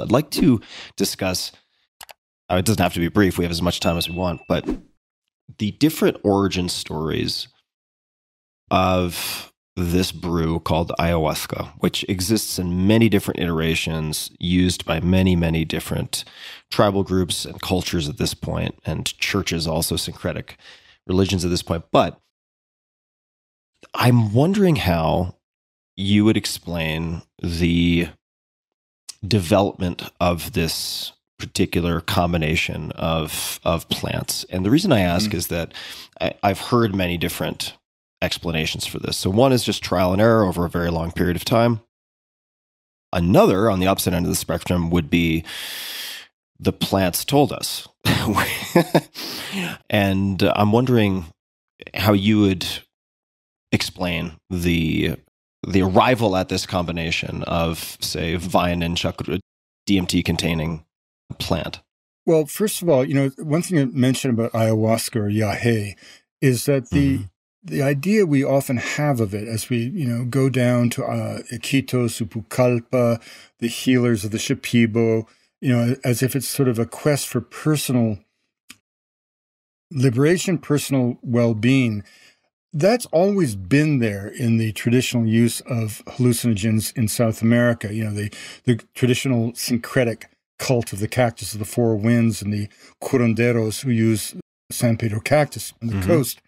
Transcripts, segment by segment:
I'd like to discuss, uh, it doesn't have to be brief, we have as much time as we want, but the different origin stories of this brew called ayahuasca, which exists in many different iterations, used by many, many different tribal groups and cultures at this point, and churches, also syncretic religions at this point. But I'm wondering how you would explain the development of this particular combination of of plants. And the reason I ask mm-hmm. is that I, I've heard many different explanations for this. So one is just trial and error over a very long period of time. Another on the opposite end of the spectrum would be the plants told us. and I'm wondering how you would explain the the arrival at this combination of say vine and chacruna DMT containing plant. Well, first of all, you know, one thing I mentioned about ayahuasca or yahe is that the mm-hmm the idea we often have of it as we, you know, go down to uh, Iquitos, Upucallpa, the healers of the Shipibo, you know, as if it's sort of a quest for personal liberation, personal well-being. That's always been there in the traditional use of hallucinogens in South America. You know, the, the traditional syncretic cult of the cactus of the four winds and the curanderos who use San Pedro cactus on the mm-hmm. coast.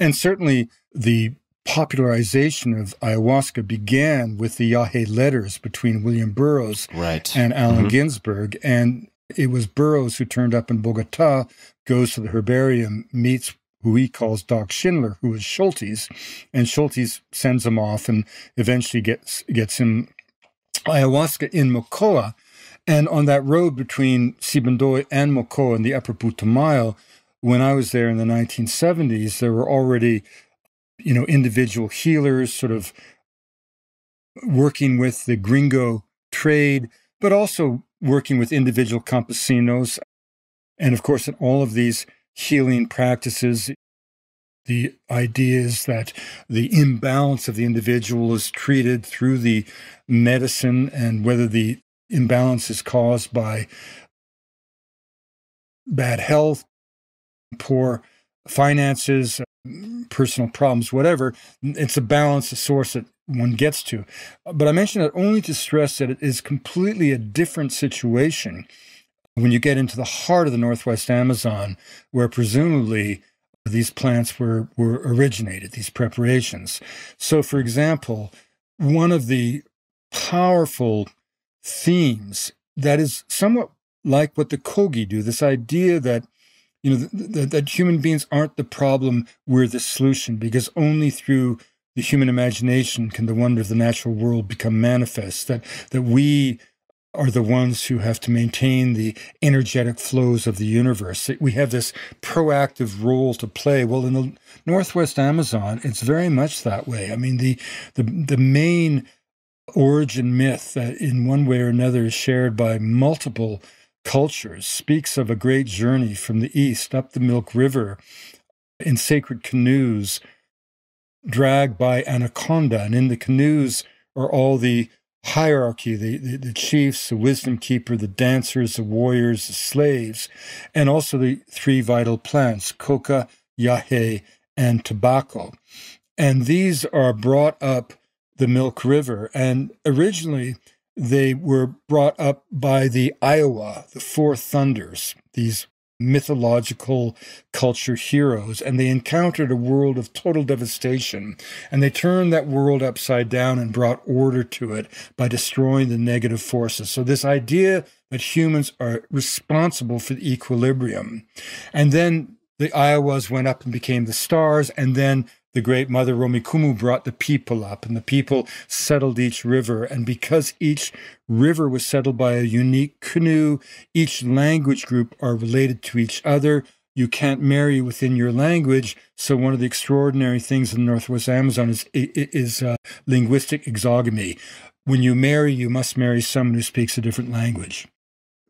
And certainly the popularization of ayahuasca began with the Yahe letters between William Burroughs right. and Allen mm-hmm. Ginsberg. And it was Burroughs who turned up in Bogota, goes to the herbarium, meets who he calls Doc Schindler, who is Schultes, and Schultes sends him off and eventually gets gets him ayahuasca in Mocoa. And on that road between Sibundoy and Mocoa in the Upper Putumayo, when I was there in the 1970s, there were already, you know, individual healers sort of working with the gringo trade, but also working with individual campesinos. And of course, in all of these healing practices, the idea is that the imbalance of the individual is treated through the medicine, and whether the imbalance is caused by bad health, poor finances, personal problems, whatever. It's a balance, a source that one gets to. But I mention that only to stress that it is completely a different situation when you get into the heart of the Northwest Amazon, where presumably these plants were, were originated, these preparations. So, for example, one of the powerful themes that is somewhat like what the Kogi do, this idea that you know, that, that human beings aren't the problem, we're the solution, because only through the human imagination can the wonder of the natural world become manifest. That that we are the ones who have to maintain the energetic flows of the universe. We have this proactive role to play. Well, in the Northwest Amazon, it's very much that way. I mean, the the the main origin myth that in one way or another is shared by multiple cultures speaks of a great journey from the east up the Milk River in sacred canoes dragged by Anaconda. And in the canoes are all the hierarchy the, the, the, chiefs, the wisdom keeper, the dancers, the warriors, the slaves, and also the three vital plants, coca, yahe, and tobacco. And these are brought up the Milk River. And originally, they were brought up by the Iowa, the Four Thunders, these mythological culture heroes, and they encountered a world of total devastation. And they turned that world upside down and brought order to it by destroying the negative forces. So, this idea that humans are responsible for the equilibrium. And then the Iowas went up and became the stars, and then the great mother Romikumu brought the people up, and the people settled each river. And because each river was settled by a unique canoe, each language group are related to each other. You can't marry within your language. So one of the extraordinary things in the Northwest Amazon is is uh, linguistic exogamy. When you marry, you must marry someone who speaks a different language.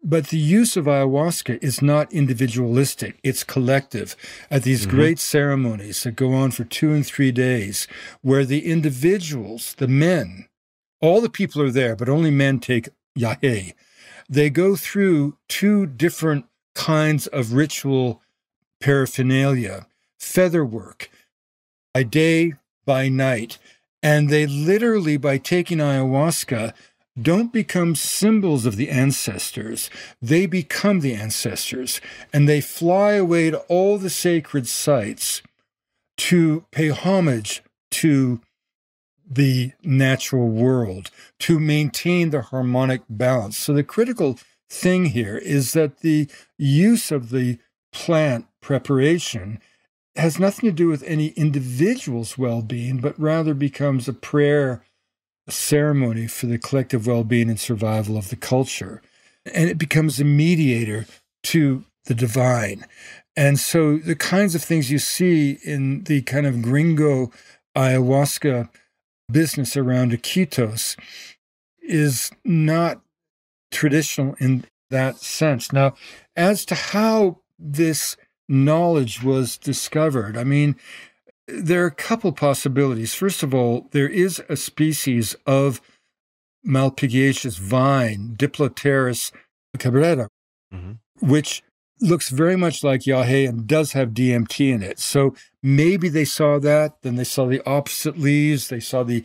But the use of ayahuasca is not individualistic, it's collective. At these mm-hmm. great ceremonies that go on for two and three days, where the individuals, the men, all the people are there, but only men take Yahe, they go through two different kinds of ritual paraphernalia, feather work, by day, by night. And they literally, by taking ayahuasca, don't become symbols of the ancestors. They become the ancestors. And they fly away to all the sacred sites to pay homage to the natural world, to maintain the harmonic balance. So the critical thing here is that the use of the plant preparation has nothing to do with any individual's well being, but rather becomes a prayer, a ceremony for the collective well being and survival of the culture. And it becomes a mediator to the divine. And so the kinds of things you see in the kind of gringo ayahuasca business around Iquitos is not traditional in that sense. Now, as to how this knowledge was discovered, I mean, there are a couple possibilities. First of all, there is a species of Malpighiaceous vine, Diplopterys cabrerana, mm-hmm. which looks very much like Yahe and does have DMT in it. So maybe they saw that. Then they saw the opposite leaves. They saw the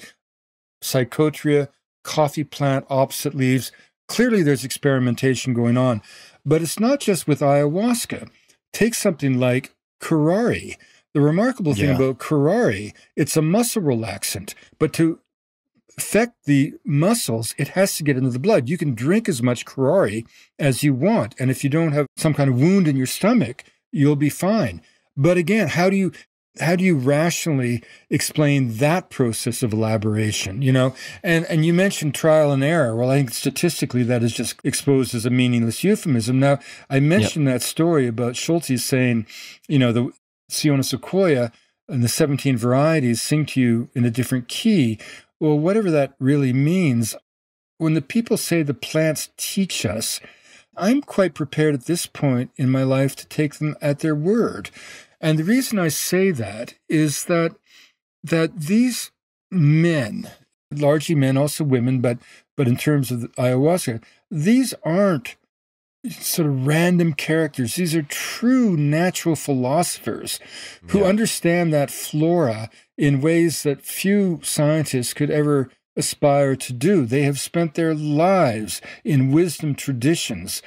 Psychotria coffee plant opposite leaves. Clearly, there's experimentation going on. But it's not just with ayahuasca. Take something like curare. The remarkable thing yeah. about curare, it's a muscle relaxant, but to affect the muscles, it has to get into the blood. You can drink as much curare as you want. And if you don't have some kind of wound in your stomach, you'll be fine. But again, how do you how do you rationally explain that process of elaboration you know and and you mentioned trial and error well i think statistically that is just exposed as a meaningless euphemism now i mentioned yep. that story about schultes saying you know the siona Secoya and the 17 varieties sing to you in a different key well, whatever that really means, when the people say the plants teach us, I'm quite prepared at this point in my life to take them at their word. And the reason I say that is that that these men, largely men, also women, but but in terms of ayahuasca, these aren't sort of random characters. These are true natural philosophers who yeah. understand that flora in ways that few scientists could ever aspire to do. They have spent their lives in wisdom traditions,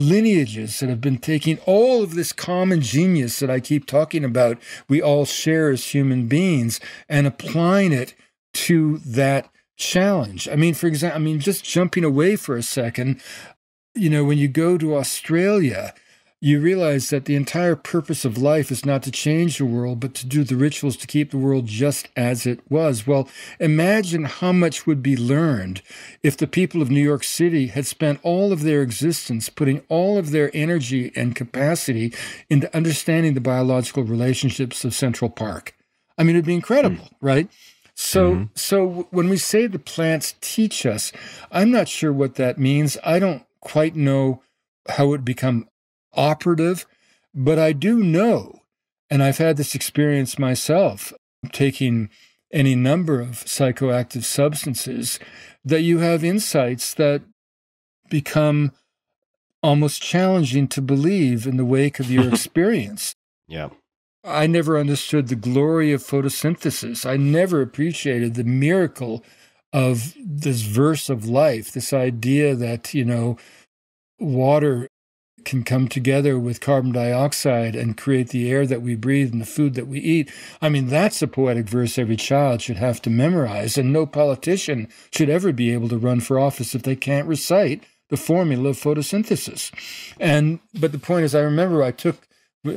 lineages that have been taking all of this common genius that I keep talking about, we all share as human beings, and applying it to that challenge. I mean, for example, I mean, just jumping away for a second, you know, when you go to Australia, you realize that the entire purpose of life is not to change the world, but to do the rituals to keep the world just as it was. Well, imagine how much would be learned if the people of New York City had spent all of their existence putting all of their energy and capacity into understanding the biological relationships of Central Park. I mean, it'd be incredible, mm. right? So, mm-hmm. so when we say the plants teach us, I'm not sure what that means. I don't quite know how it become operative, but I do know, and I've had this experience myself, taking any number of psychoactive substances, that you have insights that become almost challenging to believe in the wake of your experience. yeah. I never understood the glory of photosynthesis. I never appreciated the miracle of this verse of life, this idea that, you know, water can come together with carbon dioxide and create the air that we breathe and the food that we eat. I mean, that's a poetic verse every child should have to memorize, and no politician should ever be able to run for office if they can't recite the formula of photosynthesis. And but the point is, I remember I took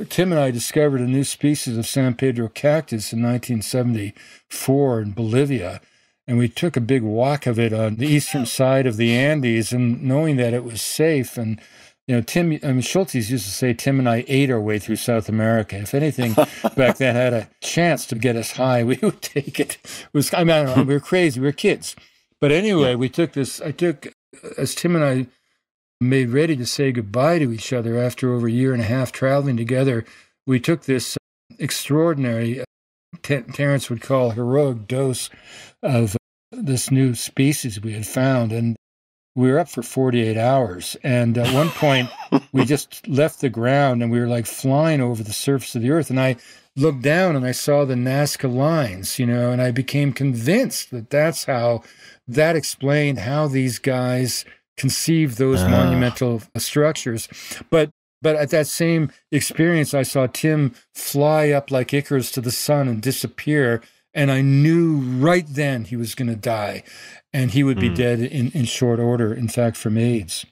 Tim and I discovered a new species of San Pedro cactus in 1974 in Bolivia and we took a big walk of it on the eastern side of the Andes, and knowing that it was safe and you know, Tim, I mean, Schultes used to say Tim and I ate our way through South America. If anything back then had a chance to get us high, we would take it. it was, I mean, I don't know, we were crazy, we were kids. But anyway, yeah. we took this, I took, as Tim and I made ready to say goodbye to each other after over a year and a half traveling together, we took this uh, extraordinary, uh, Terence would call heroic dose of this new species we had found. And we were up for 48 hours. And at one point, we just left the ground and we were like flying over the surface of the earth. And I looked down and I saw the Nazca lines, you know, and I became convinced that that's how that explained how these guys conceived those uh. monumental structures. But but at that same experience, I saw Tim fly up like Icarus to the sun and disappear. And I knew right then he was going to die and he would be mm. dead in, in short order, in fact, from AIDS.